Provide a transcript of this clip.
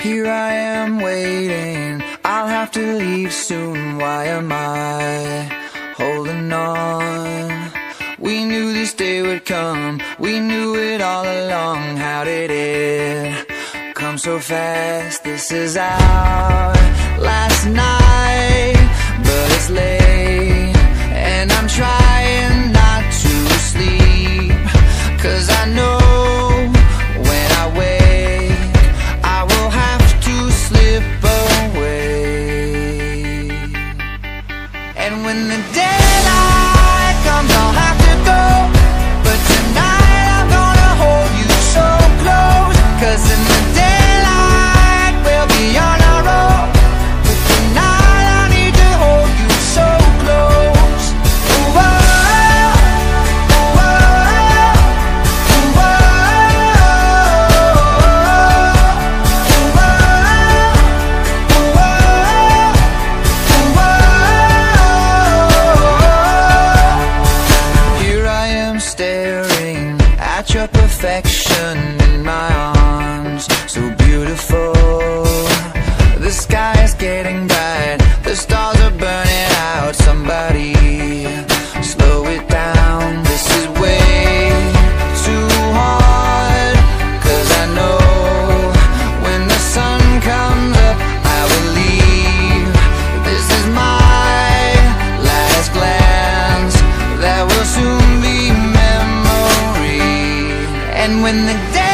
Here I am waiting, I'll have to leave soon. Why am I holding on? We knew this day would come, we knew it all along. How did it come so fast? This is our last night, but it's late, when the daylight perfection in my arms, so beautiful. The sky is getting bright, the stars are burning And when the day